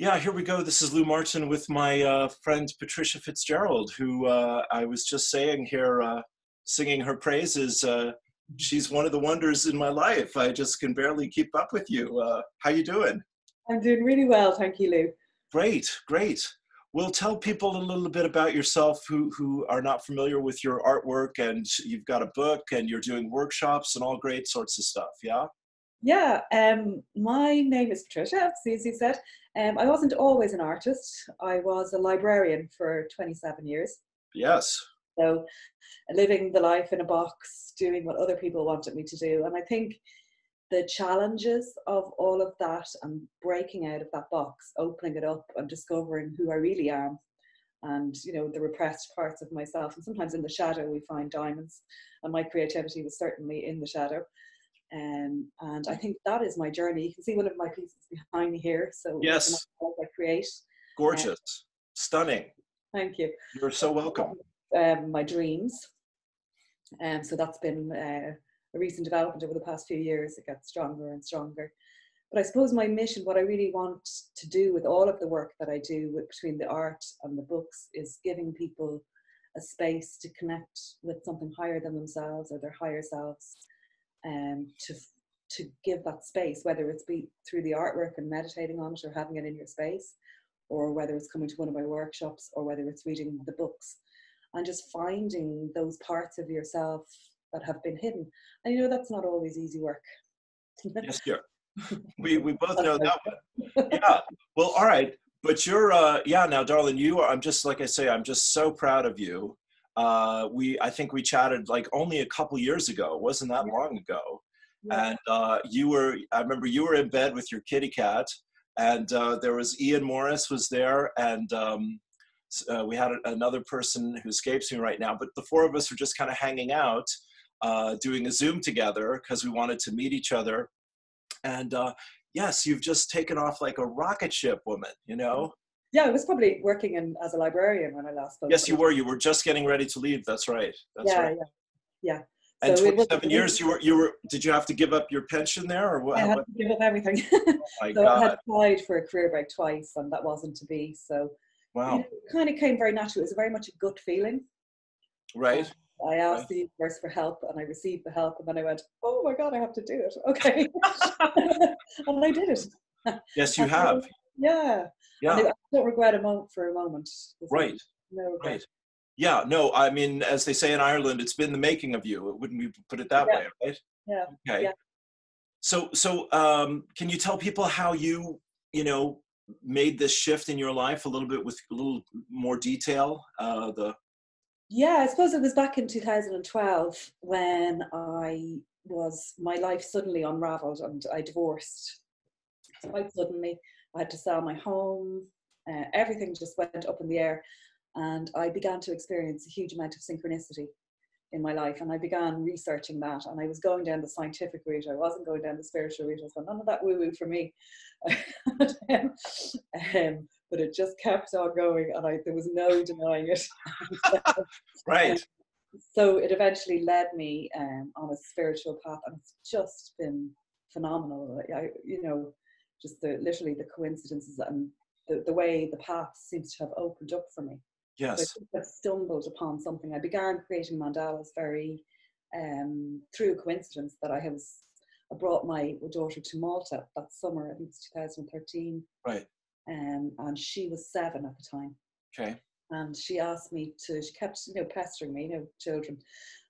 Yeah, here we go. This is Lou Martin with my uh, friend Patricia Fitzgerald, who uh, I was just saying here, uh, singing her praises. Uh, she's one of the wonders in my life. I just can barely keep up with you. Uh, how you doing? I'm doing really well, thank you, Lou. Great, great. Well, tell people a little bit about yourself who, who are not familiar with your artwork, and you've got a book, and you're doing workshops and all great sorts of stuff. Yeah. Yeah, um, my name is Patricia, as you said. Um, I wasn't always an artist. I was a librarian for 27 years. Yes. So, living the life in a box, doing what other people wanted me to do. And I think the challenges of all of that and breaking out of that box, opening it up and discovering who I really am and you know the repressed parts of myself and sometimes in the shadow we find diamonds and my creativity was certainly in the shadow um, and I think that is my journey. You can see one of my pieces behind me here. So yes, I create. Gorgeous, um, stunning. Thank you. You're so welcome. Um, my dreams. And um, so that's been uh, a recent development over the past few years. It gets stronger and stronger. But I suppose my mission, what I really want to do with all of the work that I do with, between the art and the books, is giving people a space to connect with something higher than themselves or their higher selves um, to to give that space, whether it's be through the artwork and meditating on it or having it in your space, or whether it's coming to one of my workshops or whether it's reading the books, and just finding those parts of yourself that have been hidden. And you know that's not always easy work. yes, dear. We we both know that one. Yeah. Well, all right. But you're uh yeah, now darling, you are I'm just like I say, I'm just so proud of you uh, we I think we chatted like only a couple years ago. It wasn't that long ago. Yeah. And uh, you were I remember you were in bed with your kitty cat, and uh, there was Ian Morris was there, and um, uh, we had another person who escapes me right now. But the four of us were just kind of hanging out, uh, doing a Zoom together because we wanted to meet each other. And uh, yes, you've just taken off like a rocket ship, woman. You know. Yeah, I was probably working in, as a librarian when I last spoke. Yes, you were. You were just getting ready to leave. That's right. That's yeah, right. yeah, yeah. And so 27 years, you were, you were, did you have to give up your pension there or what? I had to give up everything. Oh my so God. I had applied for a career break twice and that wasn't to be. So wow. You know, it kind of came very natural. It was very much a gut feeling. Right. Uh, I asked right. the universe for help and I received the help and then I went, oh my God, I have to do it. Okay. and I did it. Yes, you have. Yeah. Yeah. I don't regret a moment for a moment. right. No right. Yeah. No, I mean, as they say in Ireland, it's been the making of you. It wouldn't we put it that yeah. way, right? Yeah. Okay. Yeah. So, so um, can you tell people how you, you know, made this shift in your life a little bit with a little more detail? Uh, the yeah, I suppose it was back in 2012 when I was my life suddenly unraveled and I divorced quite suddenly. I had to sell my home. Uh, everything just went up in the air. And I began to experience a huge amount of synchronicity in my life. And I began researching that. And I was going down the scientific route. I wasn't going down the spiritual route. I was none of that woo woo for me. um, but it just kept on going. And I, there was no denying it. right. So it eventually led me um, on a spiritual path. And it's just been phenomenal. I, you know, just the literally the coincidences and the, the way the path seems to have opened up for me. Yes. So I stumbled upon something. I began creating mandalas very um, through a coincidence that I was I brought my daughter to Malta that summer. I think it's 2013. Right. Um, and she was seven at the time. Okay. And she asked me to. She kept you know pestering me. You know, children,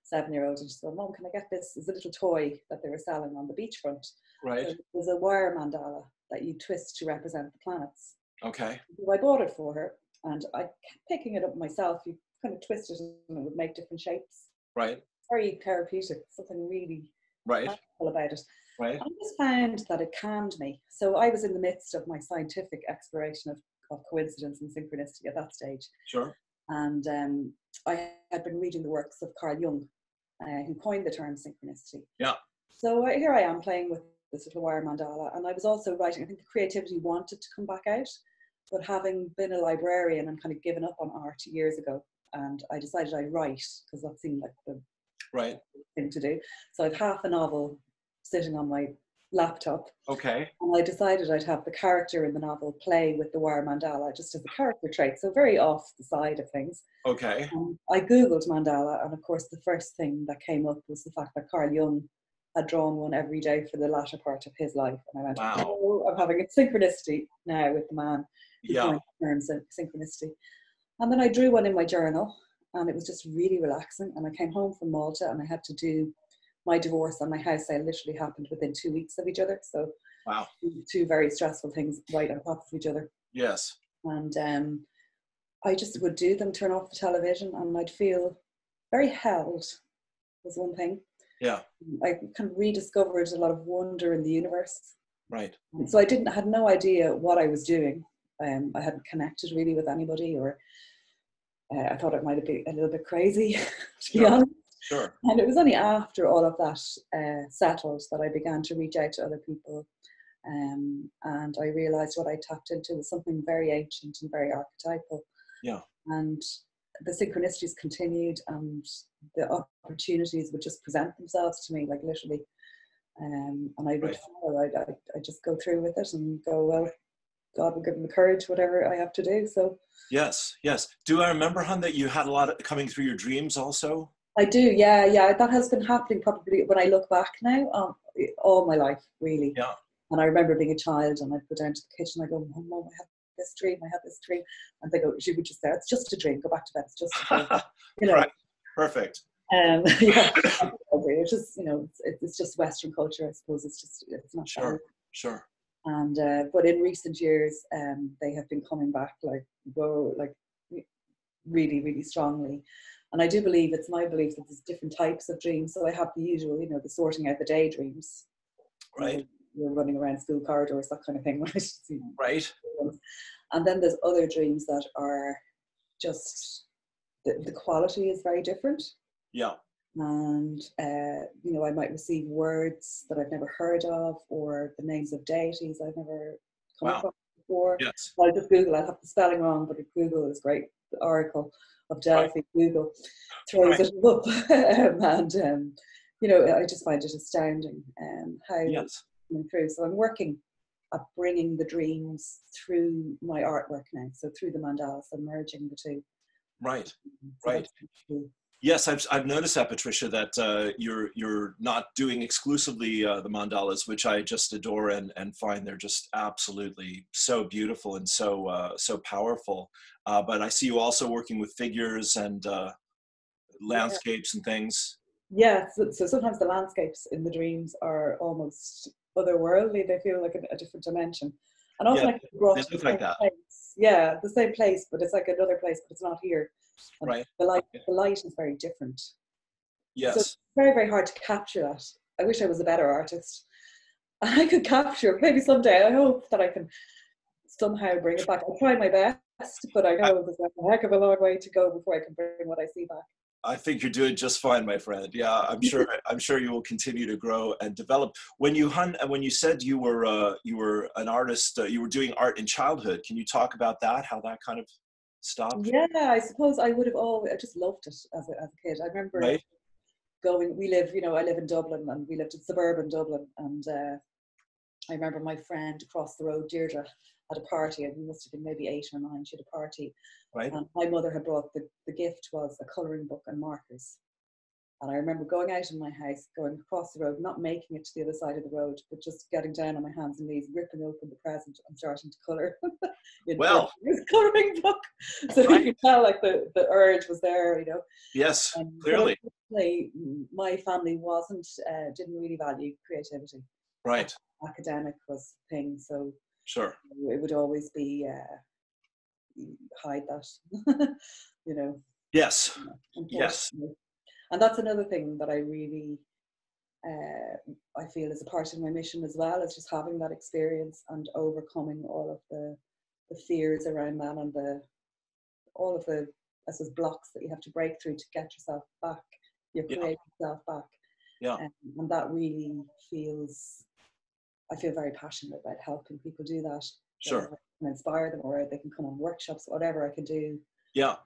seven year olds. And she said, "Mom, can I get this? It's a little toy that they were selling on the beachfront." Right. So it was a wire mandala that you twist to represent the planets. Okay. So I bought it for her and I kept picking it up myself. You kind of twist it and it would make different shapes. Right. Very therapeutic, something really right about it. Right. I just found that it calmed me. So I was in the midst of my scientific exploration of, of coincidence and synchronicity at that stage. Sure. And um, I had been reading the works of Carl Jung, uh, who coined the term synchronicity. Yeah. So uh, here I am playing with this little wire mandala. And I was also writing, I think the creativity wanted to come back out, but having been a librarian and kind of given up on art years ago, and I decided I'd write because that seemed like the right thing to do. So I've half a novel sitting on my laptop. Okay. And I decided I'd have the character in the novel play with the wire mandala just as a character trait, so very off the side of things. Okay. Um, I googled mandala, and of course, the first thing that came up was the fact that Carl Jung had drawn one every day for the latter part of his life. And I went, Wow. oh, I'm having a synchronicity now with the man Yeah. coined the term syn- synchronicity. And then I drew one in my journal, and it was just really relaxing. And I came home from Malta, and I had to do my divorce and my house sale literally happened within two weeks of each other. So Wow. two very stressful things right on top of each other. Yes. And um, I just would do them, turn off the television, and I'd feel very held, was one thing. Yeah. I kind of rediscovered a lot of wonder in the universe. Right. So I didn't, I had no idea what I was doing. Um, I hadn't connected really with anybody, or uh, I thought it might have been a little bit crazy, to be honest. Sure. And it was only after all of that uh, settled that I began to reach out to other people. Um, and I realized what I tapped into was something very ancient and very archetypal. Yeah. And the synchronicities continued, and the opportunities would just present themselves to me, like literally. Um, and I would Right. follow, I'd, I'd, I'd just go through with it and go, well, God will give me the courage, whatever I have to do. So Yes. Yes. Do I remember, hon, that you had a lot of, coming through your dreams also? I do, yeah, yeah. That has been happening probably when I look back now, um, all my life, really. Yeah. And I remember being a child, and I'd go down to the kitchen. I go, "Mum, Mum, I had this dream. I had this dream," and they go, "She would just say, it's just a dream. Go back to bed. It's just a dream." You know. Right. Perfect. Um, yeah. It's just you know, it's, it's just Western culture, I suppose. It's just it's not Sure. sure. Sure. And uh, but in recent years, um, they have been coming back like whoa, like really, really strongly. And I do believe it's my belief that there's different types of dreams. So I have the usual, you know, the sorting out the daydreams. Right. You're running around school corridors, that kind of thing, right? Right. And then there's other dreams that are just the, the quality is very different. Yeah. And uh, you know, I might receive words that I've never heard of, or the names of deities I've never come Wow. across before. Yes. I'll just Google. I'll have the spelling wrong, but Google is great. The Oracle of Delphi, Google throws Right. it up, um, and um, you know, I just find it astounding um, how Yes. Coming through. So I'm working at bringing the dreams through my artwork now. So through the mandalas, I'm merging the two. Right. So Right. Yes, I've, I've noticed that, Patricia, that uh, you're you're not doing exclusively uh, the mandalas, which I just adore and, and find they're just absolutely so beautiful and so uh, so powerful. Uh, but I see you also working with figures and uh, landscapes and things. Yeah, so, so sometimes the landscapes in the dreams are almost otherworldly. They feel like a, a different dimension. And often Yeah, I can brought they look like same that. place. Yeah, the same place, but it's like another place, but it's not here. And Right. The light, the light is very different. Yes. it's very, very hard to capture that. I wish I was a better artist. I could capture. Maybe someday. I hope that I can somehow bring it back. I'll try my best, but I know there's a heck of a long way to go before I can bring what I see back. I think you're doing just fine, my friend. Yeah, I'm sure. I'm sure you will continue to grow and develop. When you hun, when you said you were uh, you were an artist, uh, you were doing art in childhood. Can you talk about that? How that kind of stopped? Yeah, I suppose I would have always, I just loved it as a, as a kid. I remember Right. going, we live, you know, I live in Dublin and we lived in suburban Dublin. And uh, I remember my friend across the road, Deirdre, had a party and we must have been maybe eight or nine. She had a party. Right. And my mother had brought the, the gift was a colouring book and markers. And I remember going out in my house, going across the road, not making it to the other side of the road, but just getting down on my hands and knees, ripping open the present and starting to colour. Well. this colouring book. So Right. you could tell like the, the urge was there, you know. Yes, Um, clearly. my family wasn't, uh, didn't really value creativity. Right. Academic was thing, so Sure. it would always be uh, hide that, you know. Yes. Yes. And that's another thing that I really, uh, I feel is a part of my mission as well, is just having that experience and overcoming all of the, the fears around that and the, all of the, I suppose, blocks that you have to break through to get yourself back, your Yeah. creative self back. Yeah. Um, and that really feels, I feel very passionate about helping people do that. Sure. can inspire them or they can come on workshops, whatever I can do Yeah.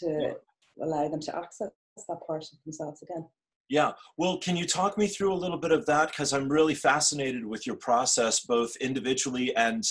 to allow them to access that part of themselves again. Yeah. Well, can you talk me through a little bit of that? Because I'm really fascinated with your process, both individually and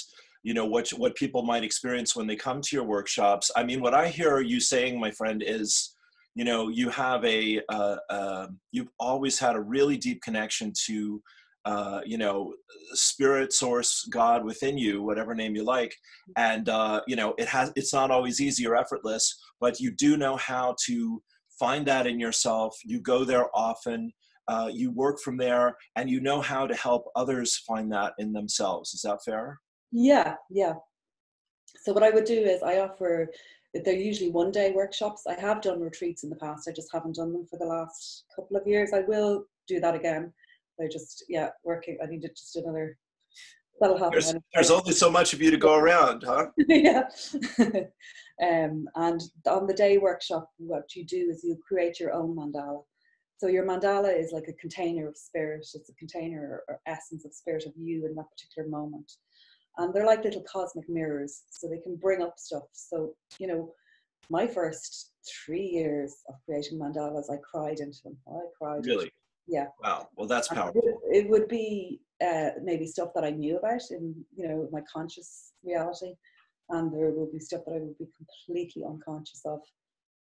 you know what what people might experience when they come to your workshops. I mean, what I hear you saying, my friend, is you know you have a uh, uh, you've always had a really deep connection to uh, you know spirit source god within you whatever name you like and uh, you know it has it's not always easy or effortless but you do know how to find that in yourself. You go there often uh, you work from there and you know how to help others find that in themselves. Is that fair? Yeah yeah. So what i would do is i offer they're usually one day workshops. I have done retreats in the past i just haven't done them for the last couple of years. I will do that again they're just yeah working i need just another that'll happen there's, there's only so much of you to go around huh? Yeah. Um, and on the day workshop what you do is you create your own mandala. So your mandala is like a container of spirit. It's a container or essence of spirit of you in that particular moment. And they're like little cosmic mirrors so they can bring up stuff. So you know my first three years of creating mandalas i cried into them. I cried really yeah. Wow. Well that's powerful it, it would be uh, maybe stuff that i knew about in you know my conscious reality and there would be stuff that i would be completely unconscious of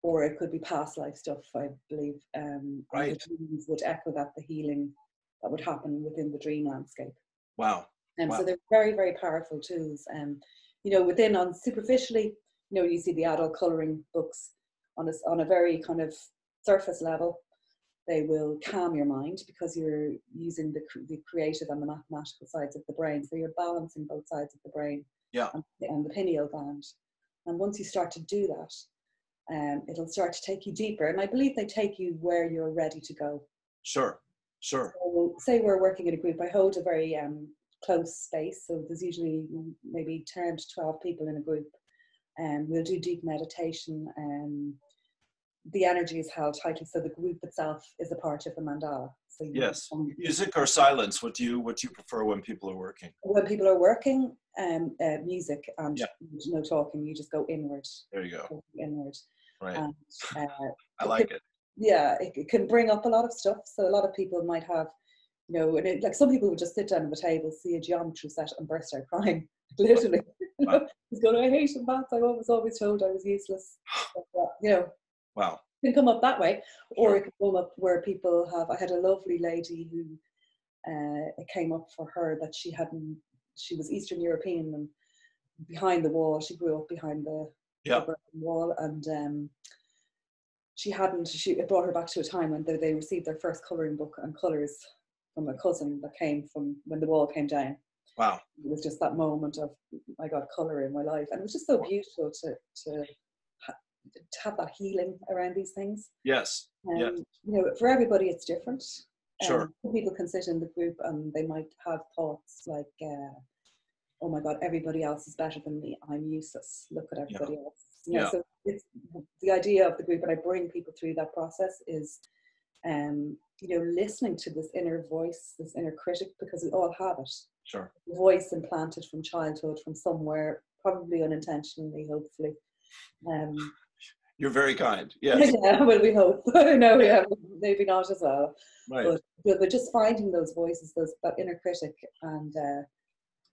or it could be past life stuff i believe um right. the dreams would echo that the healing that would happen within the dream landscape. Wow. And wow. so they're very very powerful tools and um, you know within on superficially you know you see the adult coloring books on a, on a very kind of surface level they will calm your mind because you're using the, the creative and the mathematical sides of the brain. So you're balancing both sides of the brain yeah. and, and the pineal gland. And once you start to do that, um, it'll start to take you deeper. And I believe they take you where you're ready to go. Sure, sure. So say we're working in a group. I hold a very um, close space. So there's usually maybe 10 to 12 people in a group. And we'll do deep meditation and the energy is held tightly so the group itself is a part of the mandala. So yes. music or silence what do you what do you prefer when people are working? When people are working um uh, music and yeah. no talking you just go inward. There you go. Inward. Right. And, uh, i like it, it. Yeah it, it, can bring up a lot of stuff so a lot of people might have you know and it, like some people would just sit down at the table see a geometry set and burst out crying literally. Wow. he's going i hate maths i was always told i was useless. You know Wow. It can come up that way, or sure. it can come up where people have. I had a lovely lady who uh, it came up for her that she hadn't. She was Eastern European and behind the wall. She grew up behind the, yeah. the wall, and um, she hadn't. She it brought her back to a time when they, they received their first coloring book and colors from a cousin that came from when the wall came down. Wow. It was just that moment of I got color in my life, and it was just so beautiful to to to have that healing around these things. Yes. Um, yes. You know, for everybody, it's different. Sure. Um, people can sit in the group and they might have thoughts like, uh, "Oh my God, everybody else is better than me. I'm useless. Look at everybody yeah. else." You know, yeah. So it's the idea of the group, and I bring people through that process is, um, you know, listening to this inner voice, this inner critic, because we all have it. Sure. Voice implanted from childhood, from somewhere, probably unintentionally, hopefully. Um, you're very kind. Yes. yeah, well, we hope. no, yeah, maybe not as well. Right. But, but just finding those voices, those that inner critic, and uh,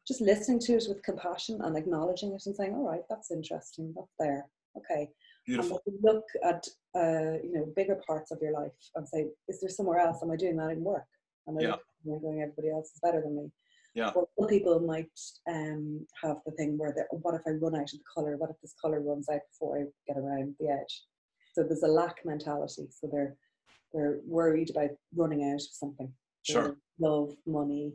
just listening to it with compassion and acknowledging it and saying, "All right, that's interesting. That's there. Okay." Beautiful. And look at uh, you know bigger parts of your life and say, "Is there somewhere else? Am I doing that in work? Am I yeah. doing everybody else is better than me?" Yeah. Or some people might um, have the thing where, what if I run out of the color? What if this color runs out before I get around the edge? So there's a lack mentality. So they're they're worried about running out of something. Sure. Love, money,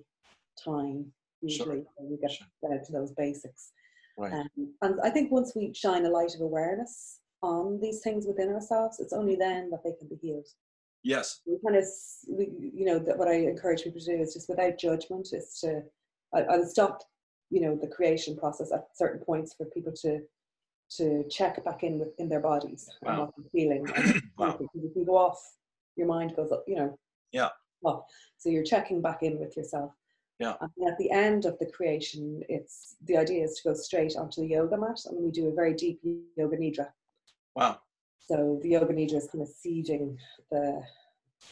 time. Usually, sure. we get down to those basics. Right. Um, and I think once we shine a light of awareness on these things within ourselves, it's only then that they can be healed. Yes. We kind of, we, you know, that what I encourage people to do is just without judgment, is to, I, I'll stop, you know, the creation process at certain points for people to, to check back in with in their bodies wow. and what they're feeling. wow. You can go off, your mind goes up, you know. Yeah. Off. So you're checking back in with yourself. Yeah. And at the end of the creation, it's the idea is to go straight onto the yoga mat, and we do a very deep yoga nidra. Wow. So the yoga nidra is kind of seeding the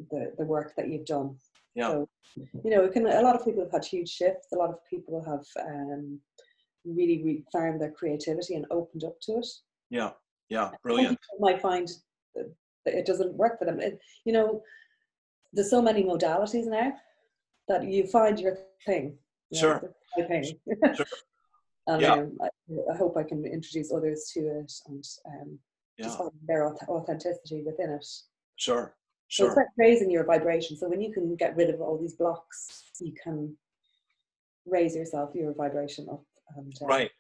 the, the work that you've done. Yeah. So, you know, it can, a lot of people have had huge shifts. A lot of people have um, really, really found their creativity and opened up to it. Yeah. Yeah. Brilliant. might find that it doesn't work for them. It, you know, there's so many modalities now that you find your thing. you know, Sure. my thing. Sure. and Yeah. um, I, I hope I can introduce others to it and um, Yeah. just find their authenticity within it. Sure. So it's Sure. about raising your vibration. So when you can get rid of all these blocks, you can raise yourself, your vibration up. And, uh, Right.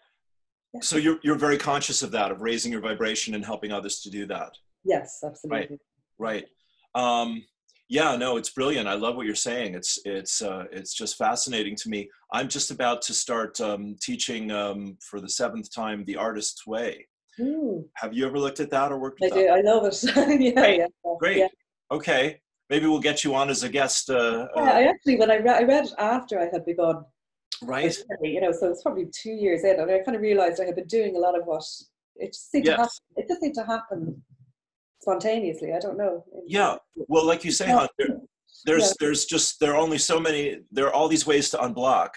yeah. So you're you're very conscious of that, of raising your vibration and helping others to do that. Yes, absolutely. Right. Um, yeah, no, it's brilliant. I love what you're saying. It's it's uh, it's just fascinating to me. I'm just about to start um, teaching um, for the seventh time the artist's way. Mm, Have you ever looked at that or worked I with do. that? I love it. yeah, Great, yeah, Great. Yeah. Okay. Maybe we'll get you on as a guest. Uh, Yeah, uh, I actually, when I, re- I read it after I had begun, right. you know, so it's probably two years in, and I kind of realized I had been doing a lot of what it just seemed to happen. It just seemed to happen spontaneously. I don't know. Yeah. Well, like you say, Yeah. Hunt, there, there's Yeah. there's just there are only so many. There are all these ways to unblock.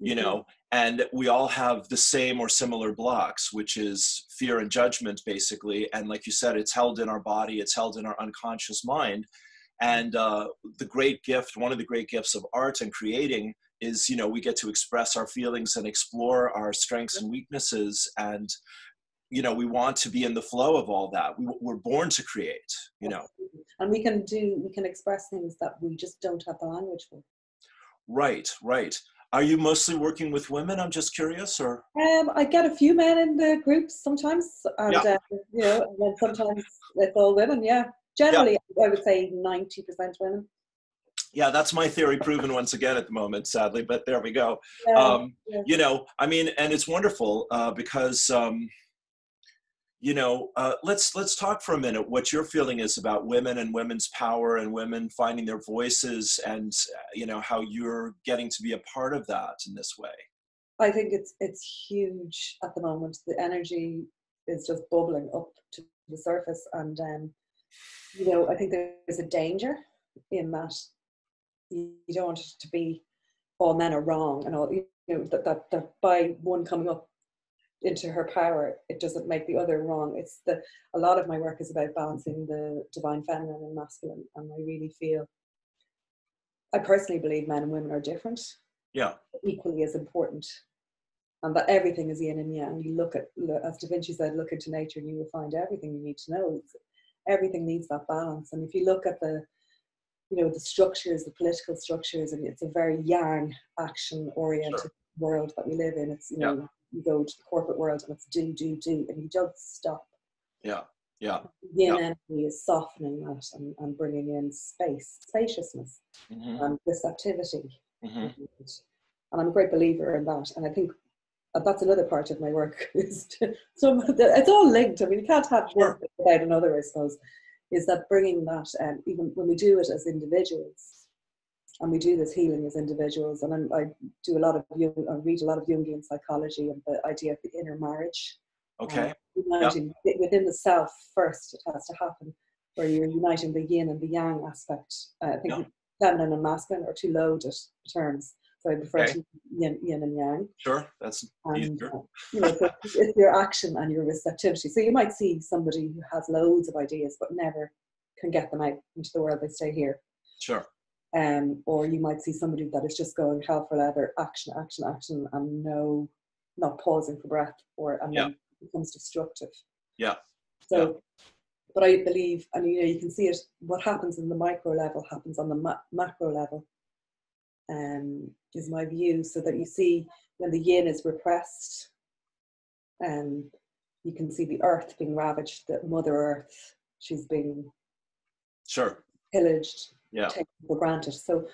you Mhm. know and we all have the same or similar blocks which is fear and judgment basically. And like you said it's held in our body it's held in our unconscious mind. And uh, the great gift one of the great gifts of art and creating is you know we get to express our feelings and explore our strengths and weaknesses. And you know we want to be in the flow of all that. We, we're born to create you know. And we can do we can express things that we just don't have the language for. right right are you mostly working with women i'm just curious or Um, I get a few men in the groups sometimes, and Yeah. uh, you know, and then sometimes it's all women. Yeah, generally, I would say ninety percent women. yeah that's my theory proven once again at the moment sadly but there we go Yeah, um, yeah. you know i mean and it's wonderful uh, because um, you know uh, let's let's talk for a minute what your feeling is about women and women's power and women finding their voices and uh, you know how you're getting to be a part of that in this way I think it's it's huge at the moment. The energy is just bubbling up to the surface, and um, you know, I think there's a danger in that you don't want it to be all men are wrong and all you know that that, that by one coming up into her power it doesn't make the other wrong. It's the a lot of my work is about balancing the divine feminine and masculine and i really feel i personally believe men and women are different. Yeah. Equally as important. And that everything is yin and yang. You look at as da vinci said look into nature and you will find everything you need to know. It's- everything needs that balance. And if you look at the you know the structures the political structures and it's a very yang action oriented Sure. world that we live in. It's you know you go to the corporate world and it's do do do and you don't stop yeah yeah The Yeah. energy is softening that and, and bringing in space spaciousness hmm and receptivity hmm and I'm a great believer in that. And I think uh, that's another part of my work. Is to, so it's all linked. I mean, you can't have one Sure. without another. I suppose is that bringing that, um, even when we do it as individuals, and we do this healing as individuals. And I'm, I do a lot of Jung, I read a lot of Jungian psychology and the idea of the inner marriage. okay um, uniting within the self first. It has to happen where you're uniting the yin and the yang aspect. Uh, I think Yeah. feminine and masculine are two loaded terms. So I prefer Okay. to yin, yin and yang. sure that's And uh, you know, so it's your action and your receptivity. So you might see somebody who has loads of ideas but never can get them out into the world. They stay here. sure Um, or you might see somebody that is just going hell for leather, action, action, action, and no, not pausing for breath, or and Yeah. then becomes destructive. Yeah. So, but I believe, and you know, you can see it. What happens in the micro level happens on the ma- macro level. Um, is my view. So that you see when the yin is repressed, um, you can see the earth being ravaged. that Mother Earth, she's being sure pillaged, yeah taken for granted. So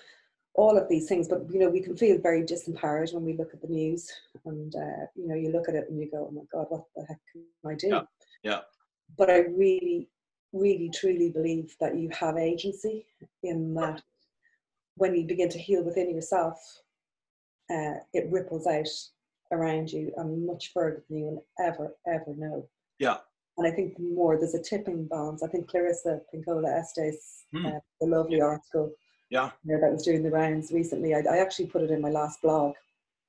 all of these things, but you know, we can feel very disempowered when we look at the news, and uh, you know, you look at it and you go, "Oh my God, what the heck can I do?" Yeah, yeah. But I really, really, truly believe that you have agency in that. When you begin to heal within yourself, uh, it ripples out around you and much further than you will ever, ever know. Yeah, And I think more there's a tipping balance. I think Clarissa Pinkola Estes, Hmm. uh, the lovely article Yeah. you know, that was doing the rounds recently, I, I actually put it in my last blog.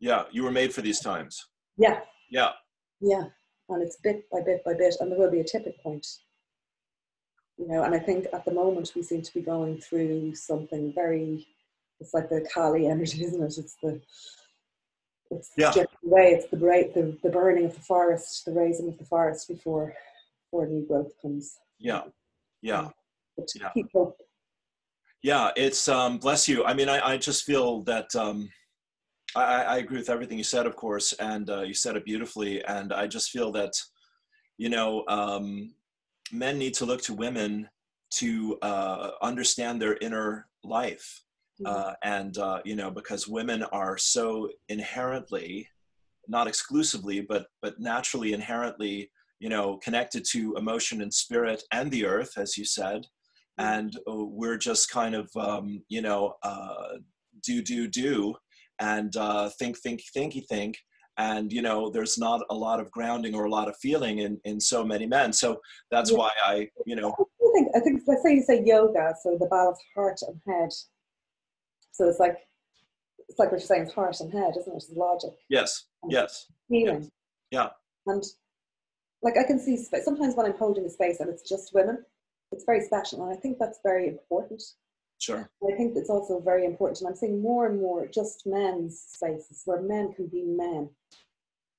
Yeah. You were made for these times. Yeah, Yeah. yeah. And it's bit by bit by bit, and there will be a tipping point. You know, and I think at the moment we seem to be going through something very, it's like the Kali energy, isn't it? It's the, it's Yeah. the way, it's the, break, the, the burning of the forest, the razing of the forest before, before new growth comes. Yeah. Yeah. Yeah. keep hope. Yeah, it's um, bless you. I mean, I, I just feel that um, I, I agree with everything you said, of course, and uh, you said it beautifully. And I just feel that, you know, um, men need to look to women to uh, understand their inner life, uh, and uh, you know, because women are so inherently, not exclusively, but but naturally inherently, you know, connected to emotion and spirit and the earth, as you said and uh, we're just kind of um, you know uh, do do do and uh, think think thinky think and you know there's not a lot of grounding or a lot of feeling in in so many men so that's Yeah. why i you know I think, I think, let's say you say yoga, so the balance heart and head. So it's like, it's like what you're saying, it's heart and head, isn't it? It's logic, yes yes healing. Yeah. And like I can see sometimes when I'm holding a space and it's just women, it's very special, and I think that's very important. sure I think it's also very important, and I'm seeing more and more just men's spaces where men can be men. So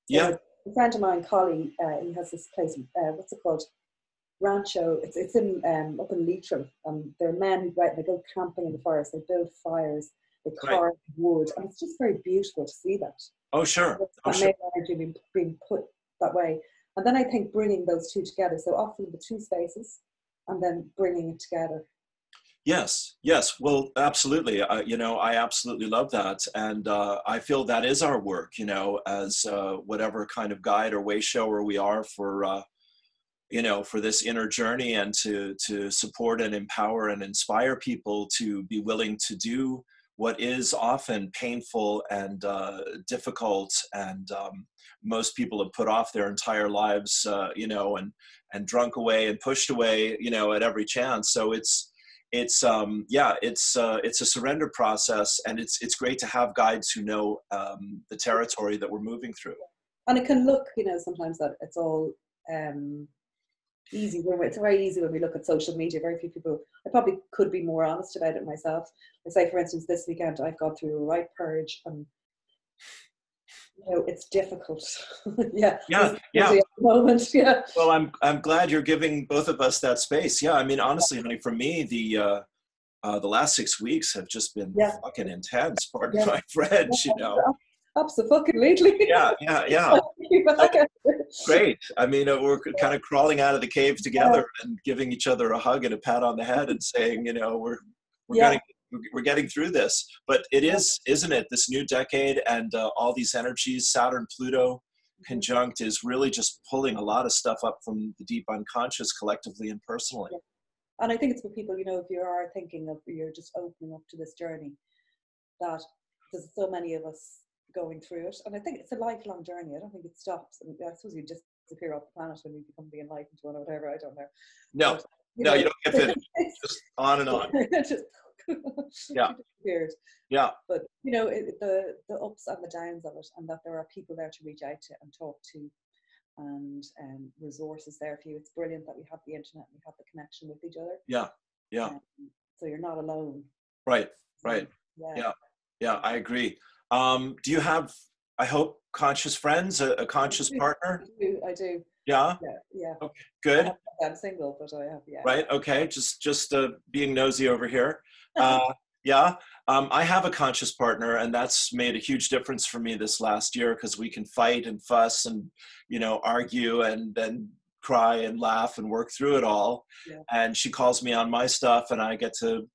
yeah a friend of mine, Collie, uh, he has this place. Uh, what's it called? Rancho. It's it's in um, up in Leitrim. Um, there are men who go they go camping in the forest. They build fires. They Right. carve wood, and it's just very beautiful to see that. oh sure That oh sure energy being, being put that way, and then I think bringing those two together. So often the two spaces, and then bringing it together. Yes, yes. Well, absolutely. You know, I absolutely love that. And uh, I feel that is our work, you know, as uh, whatever kind of guide or way shower we are for, uh, you know, for this inner journey and to, to support and empower and inspire people to be willing to do what is often painful and uh, difficult and um, most people have put off their entire lives, uh, you know, and, and drunk away and pushed away, you know, at every chance. So it's, it's um yeah it's uh it's a surrender process and it's it's great to have guides who know um the territory that we're moving through and it can look you know sometimes that it's all um easy when we- it's very easy when we look at social media very few people i probably could be more honest about it myself i say for instance this weekend i've gone through a right purge and you know it's difficult yeah Yeah, yeah. at the moment yeah well i'm i'm glad you're giving both of us that space yeah i mean honestly honey for me the uh uh, the last six weeks have just been Yeah. fucking intense. Pardon Yeah. my French, you know. Absolutely Yeah, yeah, yeah. yeah Great. I mean, uh, we're kind of crawling out of the cave together and giving each other a hug and a pat on the head and saying, you know, we're we're Yeah. getting we're getting through this. But it is, isn't it? This new decade and uh, all these energies, Saturn, Pluto conjunct, is really just pulling a lot of stuff up from the deep unconscious, collectively and personally. and I think it's for people, you know, if you are thinking of you're just opening up to this journey, that there's so many of us going through it, and I think it's a lifelong journey. I don't think it stops. And I suppose you just disappear off the planet when you become the enlightened one or whatever. I don't know. No, But, no, you don't get finished. Just on and on. just Yeah. disappeared. Yeah, But you know, it, the the ups and the downs of it, and that there are people there to reach out to and talk to, and um, resources there for you. It's brilliant that we have the internet and we have the connection with each other. yeah, yeah. Um, so you're not alone. Right, right. Yeah. Yeah. Yeah, I agree. Um, do you have, I hope, conscious friends, a, a conscious do. partner? I do. I do. Yeah, Yeah. Yeah. I good. I'm single, but I have. Yeah. right okay just just uh, being nosy over here uh, yeah um, i have a conscious partner and that's made a huge difference for me this last year because we can fight and fuss and you know argue and then cry and laugh and work through it all Yeah. and she calls me on my stuff and i get to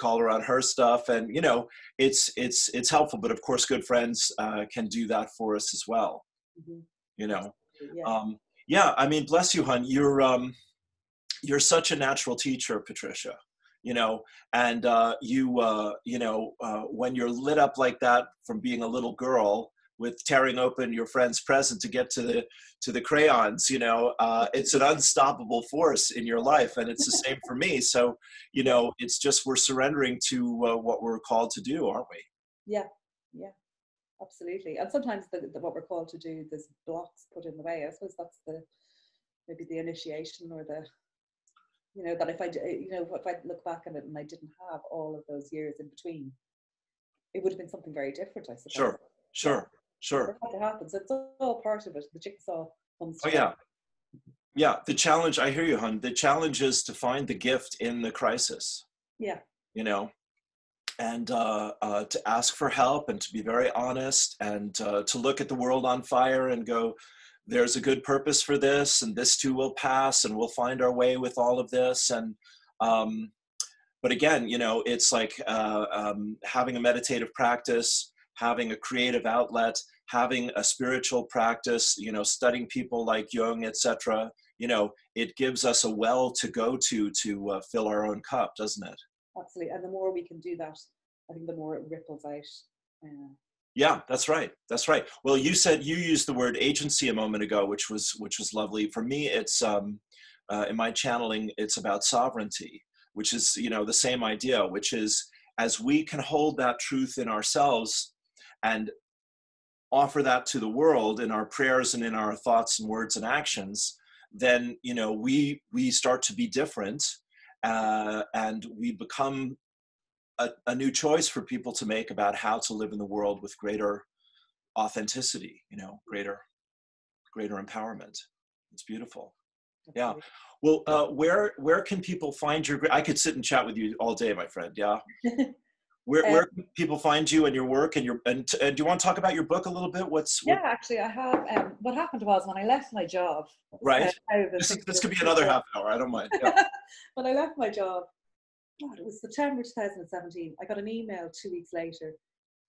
call her on her stuff and you know it's it's it's helpful but of course good friends uh, can do that for us as well Mhm. you know Yeah. um, yeah, I mean, bless you, hon. You're um, you're such a natural teacher, Patricia. You know, and uh, you uh, you know uh, when you're lit up like that from being a little girl, with tearing open your friend's present to get to the to the crayons you know uh, it's an unstoppable force in your life and it's the same for me. So you know it's just we're surrendering to uh, what we're called to do aren't we? Yeah yeah absolutely. And sometimes the, the, what we're called to do there's blocks put in the way. I suppose that's the maybe the initiation or the you know that if i you know if i look back at it and i didn't have all of those years in between it would have been something very different i suppose. Sure sure Sure. What happens? It's all part of it. The jigsaw comes. Oh yeah, yeah. The challenge. I hear you, hon. The challenge is to find the gift in the crisis. Yeah. You know, and uh, uh, to ask for help and to be very honest and uh, to look at the world on fire and go, there's a good purpose for this, and this too will pass, and we'll find our way with all of this. And um, but again, you know, it's like uh, um, having a meditative practice having a creative outlet, having a spiritual practice, you know, studying people like Jung, etc. You know, it gives us a well to go to to uh, fill our own cup, doesn't it? Absolutely, and the more we can do that, I think the more it ripples out. Uh, yeah, that's right. That's right. Well, you said you used the word agency a moment ago, which was which was lovely. For me, it's um, uh, in my channeling, it's about sovereignty, which is you know the same idea, which is as we can hold that truth in ourselves and offer that to the world in our prayers and in our thoughts and words and actions then you know we we start to be different uh, and we become a, a, new choice for people to make about how to live in the world with greater authenticity you know greater greater empowerment. It's beautiful. Yeah. well uh, where where can people find your i could sit and chat with you all day my friend yeah Where, um, where can people find you and your work and your and, and, do you want to talk about your book a little bit? What's what? yeah, actually, I have. Um, what happened was when I left my job. Right. Uh, this, this could be another half hour. I don't mind. Yeah. when I left my job, God, it was September 2017. I got an email two weeks later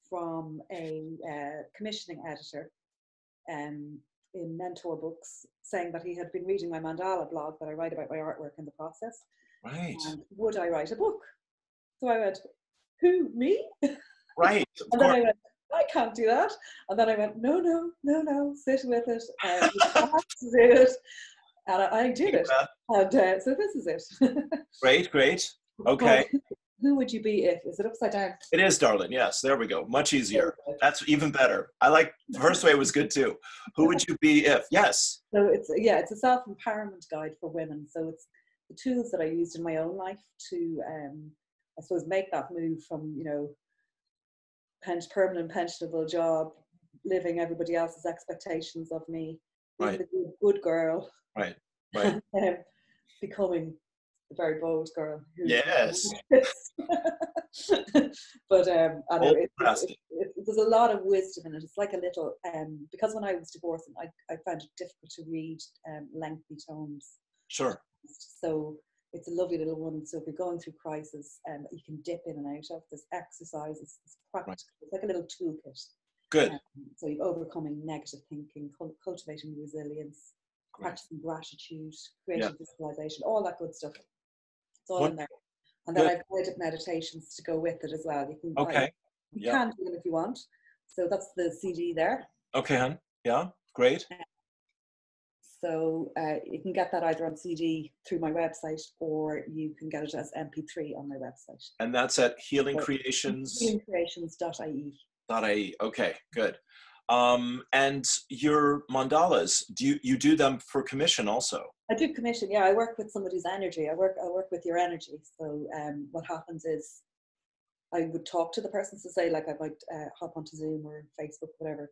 from a uh, commissioning editor um, in Mentor Books saying that he had been reading my mandala blog that I write about my artwork in the process. Right. And would I write a book? So I went, who, me? Right. and then I went, I can't do that. And then I went, no, no, no, no, sit with it. And do it. And I, I did it. And uh, so this is it. great, great. Okay. Well, who would you be if? Is it upside down? It is, darling. Yes, there we go. Much easier. That's even better. I like the first way was good too. Who would you be if? Yes. So it's yeah, it's a self empowerment guide for women. So it's the tools that I used in my own life to um, I suppose, make that move from, you know, permanent pensionable job, living everybody else's expectations of me, right. the good, good girl, right, right, um, becoming the very bold girl. yes. but um, I know it, it, it, there's a lot of wisdom in it. It's like a little um, because when I was divorcing, I, I found it difficult to read um, lengthy tomes. Sure. So it's a lovely little one. So if you're going through crisis, um, you can dip in and out of. this exercise. It's practical. Right. It's like a little toolkit. Good. Um, so you're overcoming negative thinking, cultivating resilience, Great. practicing gratitude, creative yeah. visualization, all that good stuff. It's all what? in there. And then I've guided meditations to go with it as well. You can okay. you yeah. can do them if you want. So that's the CD there. Okay, hon. Yeah, great. So uh, you can get that either on CD through my website or you can get it as MP3 on my website. And that's at Healing Creations. Healingcreations.ie. .ie. Okay, good. Um, and your mandalas, do you, you do them for commission also? I do commission. Yeah, I work with somebody's energy. I work I work with your energy. So um, what happens is I would talk to the person to say like I might uh, hop onto Zoom or Facebook, whatever,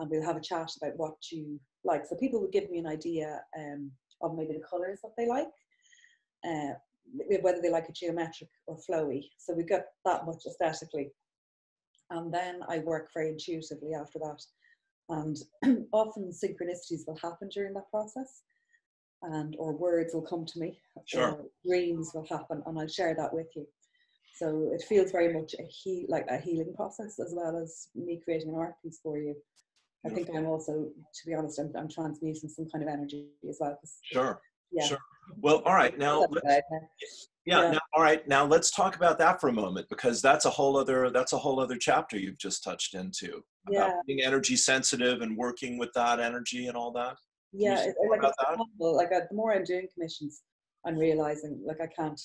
and we'll have a chat about what you like. So people would give me an idea um, of maybe the colours that they like, uh, whether they like a geometric or flowy. So we got that much aesthetically. And then I work very intuitively after that. And often synchronicities will happen during that process and or words will come to me sure. or dreams will happen and I'll share that with you. So it feels very much a he like a healing process as well as me creating an art piece for you. I think I'm also, to be honest, I'm, I'm transmuting some kind of energy as well. Sure. Yeah. Sure. Well, all right. Now, yeah, yeah, Now, all right, now let's talk about that for a moment because that's a whole other that's a whole other chapter you've just touched into Yeah. being energy sensitive and working with that energy and all that. yeah it, like, about that? like uh, the more i'm doing commissions i'm realizing like i can't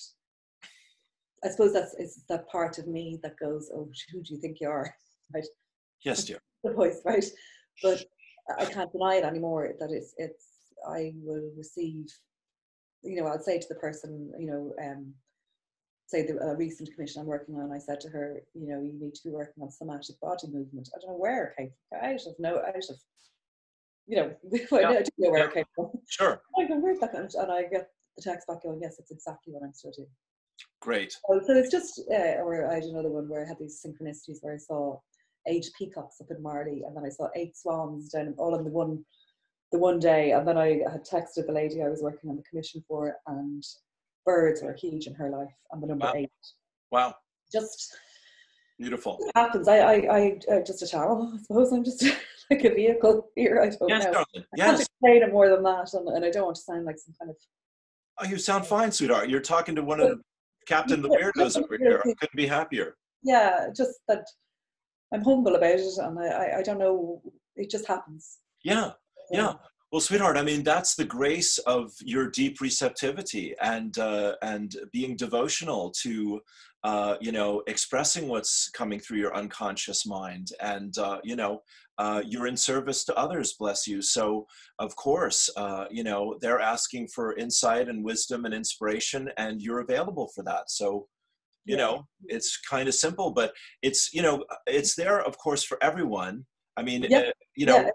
i suppose that's it's that part of me that goes oh who do you think you are right Yes, dear. the voice right but i can't deny it anymore that it's it's i will receive you know i'll say to the person you know um say the a recent commission i'm working on i said to her you know you need to be working on somatic body movement i don't know where it came from out of no out of you know I Yeah. don't know where Yeah. it came from Sure. I go, where's that? And I get the text back going, yes, it's exactly what I'm studying. Great. So, so it's just, uh, or I had another one where I had these synchronicities where I saw eight peacocks up in Marley, and then I saw eight swans down, all in the one, the one day, and then I had texted the lady I was working on the commission for, and birds were huge in her life, and the number Wow. eight Wow. just Beautiful. happens. I, I, I, I just a channel. I suppose I'm just like a vehicle here. I don't Yes, know. darling. I can't Yes. explain it more than that, and, and I don't want to sound like some kind of Oh, you sound fine, sweetheart. You're talking to one of the Captain the Weirdos over here. I couldn't be happier. yeah, just that I'm humble about it, and I, I, don't know, it just happens. Yeah. Yeah. Well, sweetheart, I mean, that's the grace of your deep receptivity and uh, and being devotional to, uh, you know, expressing what's coming through your unconscious mind, and uh, you know, uh, you're in service to others. Bless you. So, of course, uh, you know, they're asking for insight and wisdom and inspiration, and you're available for that. So, you Yeah. know, it's kind of simple, but it's you know, it's there, of course, for everyone. I mean, Yeah. uh, you know. Yeah,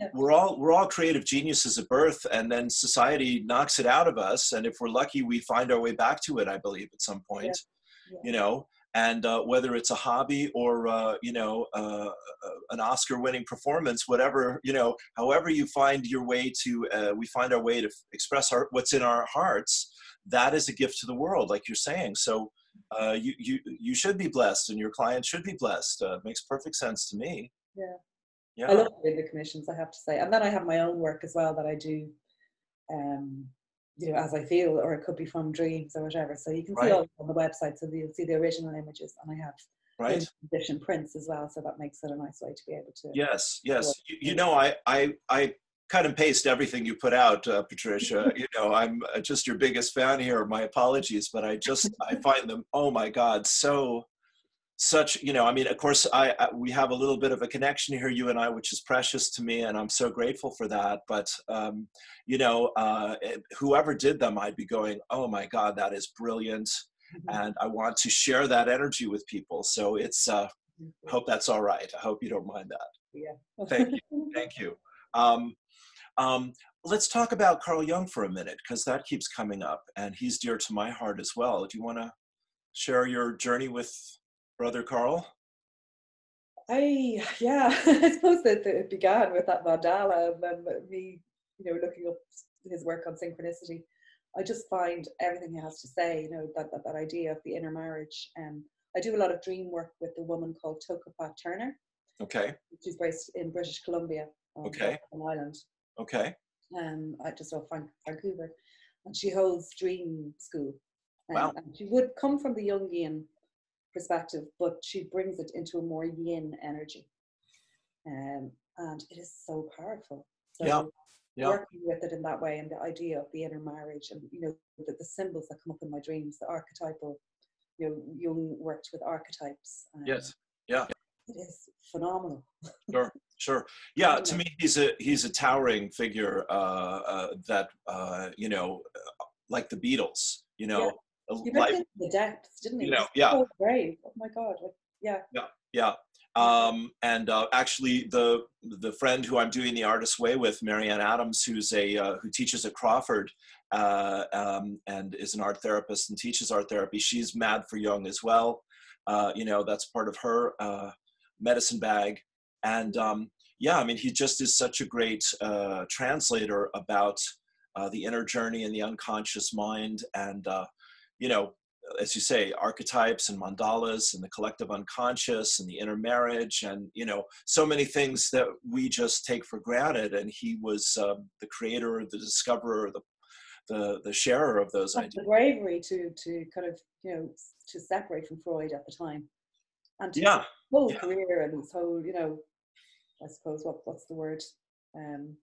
yeah, we're all we're all creative geniuses at birth and then society knocks it out of us and if we're lucky we find our way back to it i believe at some point you know and uh, whether it's a hobby or uh, you know uh, an oscar winning performance whatever you know however you find your way to uh, we find our way to f- express our what's in our hearts that is a gift to the world like you're saying so uh, you you you should be blessed and your clients should be blessed uh, makes perfect sense to me Yeah. yeah I love doing the commissions, I have to say. And then I have my own work as well that I do, um, you know, as I feel, or it could be from dreams or whatever. So you can see Right. all on the website, so you'll see the original images, and I have right edition prints as well. So that makes it a nice way to be able to. Yes, yes. You, you know, I, I, I cut and paste everything you put out, uh, Patricia. you know, I'm uh, just your biggest fan here. My apologies, but I just I find them. Oh my God, so such. You know, I mean, of course, I, I we have a little bit of a connection here, you and I, which is precious to me, and I'm so grateful for that. But um, you know, uh, it- whoever did them, I'd be going, oh my God, that is brilliant, Mhm. and I want to share that energy with people. So it's. Uh, hope that's all right. I hope you don't mind that. Yeah. Thank you Thank you. Um, um, let's talk about Carl Jung for a minute because that keeps coming up, and he's dear to my heart as well. Do you want to share your journey with Brother Carl? I yeah, I suppose that it began with that mandala and me, you know, looking up his work on synchronicity. I just find everything he has to say, you know, that that, that idea of the inner marriage. And I do a lot of dream work with a woman called Toko-pa Turner. Okay. She's based in British Columbia, on Okay. an island, Okay. um, I just off Van- Vancouver, and she holds dream school. Um, Wow. And she would come from the Jungian perspective, but she brings it into a more yin energy. Um, and it is so powerful. So Yeah, yeah. working with it in that way and the idea of the inner marriage and you know the, the symbols that come up in my dreams, the archetypal, you know, Jung worked with archetypes. um, Yes. Yeah. It is phenomenal. Sure. Sure. Yeah. To me, he's a he's a towering figure uh, uh, that uh, you know, uh, like the Beatles. You know, He like went into the depths, didn't he? You know, yeah. So brave. Oh my God. Like, yeah. Yeah. Um, and uh, actually, the the friend who I'm doing the artist's way with, Marianne Adams, who's a uh, who teaches at Crawford uh, um, and is an art therapist and teaches art therapy. She's mad for Jung as well. Uh, you know, that's part of her uh, medicine bag. And um, yeah, I mean, he just is such a great uh, translator about uh, the inner journey and the unconscious mind, and uh, you know, as you say, archetypes and mandalas and the collective unconscious and the inner marriage and you know so many things that we just take for granted. And he was um, the creator, the discoverer, the the the sharer of those ideas. the bravery to to kind of you know to separate from Freud at the time, and Yeah, whole yeah. career and his whole you know, I suppose what what's the word? Um,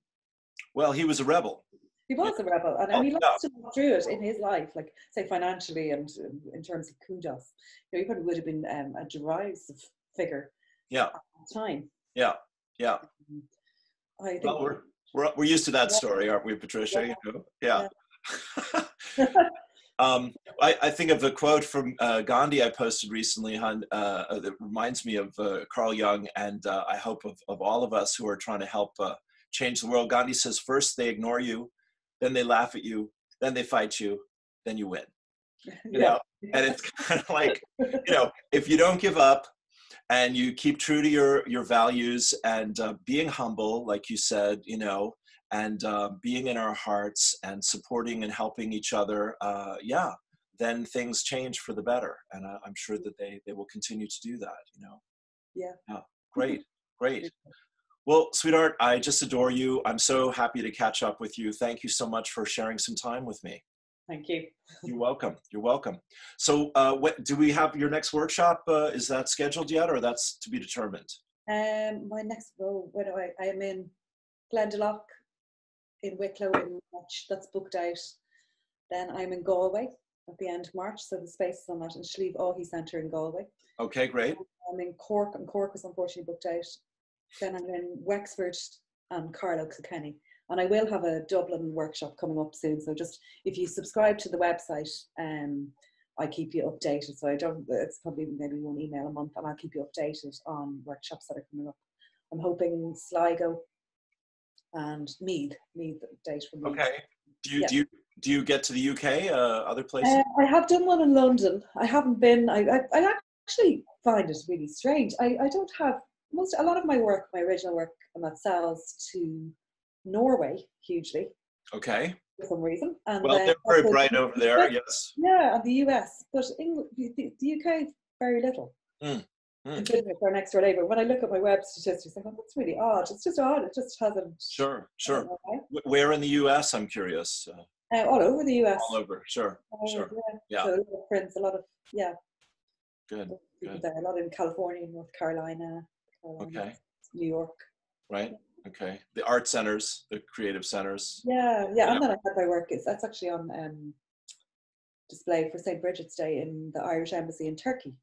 well, he was a rebel. he was a rebel, and, Oh, and he yeah. lost lot through it in his life, like say financially and um, in terms of kudos. You know, he probably would have been um, a derisive figure Yeah, time. yeah, yeah. I think. Well, we're we're, we're used to that Yeah. story, aren't we, Patricia? Yeah. You know? Yeah. um, I, I think of a quote from uh, Gandhi I posted recently uh, uh, that reminds me of uh, Carl Jung, and uh, I hope of, of all of us who are trying to help uh, change the world. Gandhi says, first they ignore you, then they laugh at you, then they fight you, then you win. You know? And it's kind of like, you know, if you don't give up and you keep true to your your values and uh, being humble, like you said, you know, and uh, being in our hearts and supporting and helping each other, uh, yeah, then things change for the better. And I, I'm sure that they they will continue to do that. You know. Yeah. Yeah. Great. Great. Well, sweetheart, I just adore you. I'm so happy to catch up with you. Thank you so much for sharing some time with me. Thank you. You're welcome. You're welcome. So, uh, what do we have your next workshop? Uh, is that scheduled yet, or that's to be determined? Um, my next where do I? I am in Glendalough, in Wicklow in March. That's booked out. Then I'm in Galway at the end of March, so the space is on that in Slieve Aughty Centre in Galway. Okay, great. I'm in Cork, and Cork was unfortunately booked out. Then I'm in Wexford and Carlow Kilkenny. And I will have a Dublin workshop coming up soon. So just if you subscribe to the website, um, I keep you updated. So I don't, it's probably maybe one email a month, and I'll keep you updated on workshops that are coming up. I'm hoping Sligo and Meath, Meath date from Meath. Okay. Do you Yeah. do you do you get to the UK? Uh, other places? Uh, I have done one in London. I haven't been. I, I, I actually find it really strange. I, I don't have most a lot of my work, my original work, and that sells to Norway hugely okay. for some reason. And Well, they're very bright over there. US Yes. Yeah, and the US, but England, the, the- the UK, very little. Mm, mm. Considering it's our next door neighbour. When I look at my web statistics, I go, that's really odd. It's just odd. It just hasn't. Sure. Sure. know Where in the U.S. I'm curious. Uh, Uh, all over the US. all over. Sure. All Sure. yeah. Yeah. So a lot of prints, a lot of yeah. Good. people Good. there. A lot in California, North Carolina, Carolina, Okay. New York. Right. Okay. The art centers, the creative centers. Yeah, yeah, Yeah. and then I had my work. It's that's actually on um, display for St. Bridget's Day in the Irish Embassy in Turkey.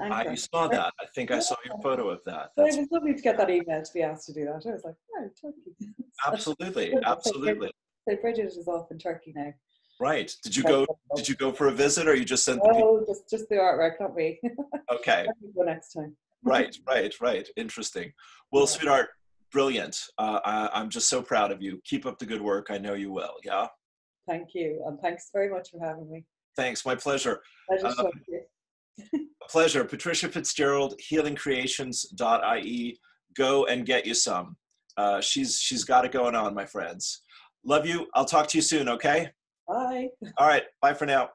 I Ankara. saw that. I think I saw your photo of that. So That's it was lovely to get that email to be asked to do that. I was like, oh, Turkey. absolutely, absolutely. Bridget is off in Turkey now. Right. Did you go? Did you go for a visit, or you just sent the? Oh, just just the artwork, not me. Okay. Go next time. Right. Right. Right. Interesting. Well, sweetheart, brilliant. Uh, I, I'm just so proud of you. Keep up the good work. I know you will. Yeah. Thank you, and thanks very much for having me. Thanks. My pleasure. Pleasure Um, you. A pleasure. Patricia Fitzgerald, healingcreations.ie. Go and get you some. Uh, she's she's got it going on, my friends. Love you. I'll talk to you soon. Okay. Bye. All right. Bye for now.